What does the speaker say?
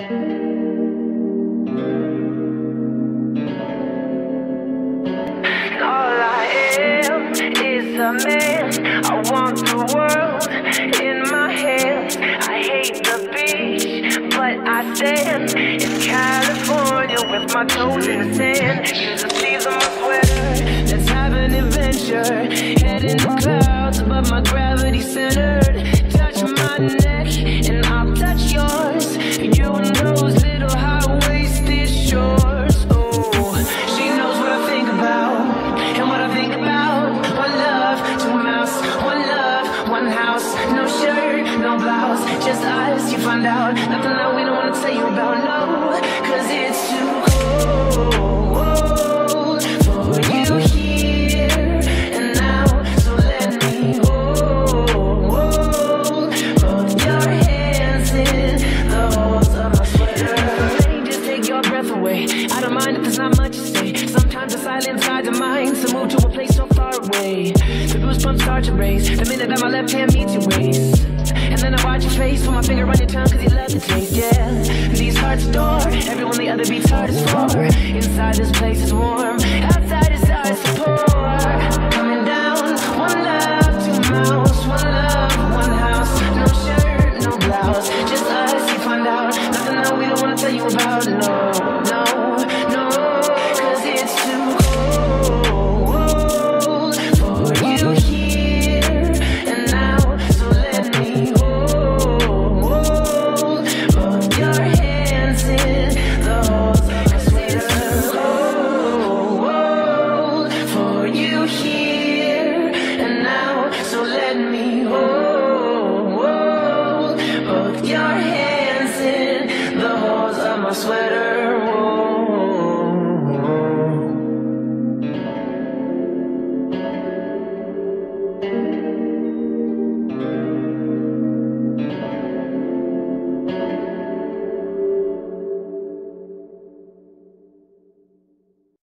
Head I am is a man. I want the world in my hands. I hate the beach, but I stand in California with my toes in the clouds, just us. You find out nothing that we don't wanna tell you about. No, cause it's Sometimes the mind to move to a place so far away. The goosebumps start to raise the minute that my left hand meets your waist. And then I watch your face, put my finger on your tongue cause you love the taste, yeah. These hearts adore everyone the other beats hard is for. Inside this place is warm, outside is ours to pour. Coming down, one love, two mouths, one love, one house. No shirt, no blouse, just us, you find out. Nothing that we don't wanna tell you about, no, no, sweater.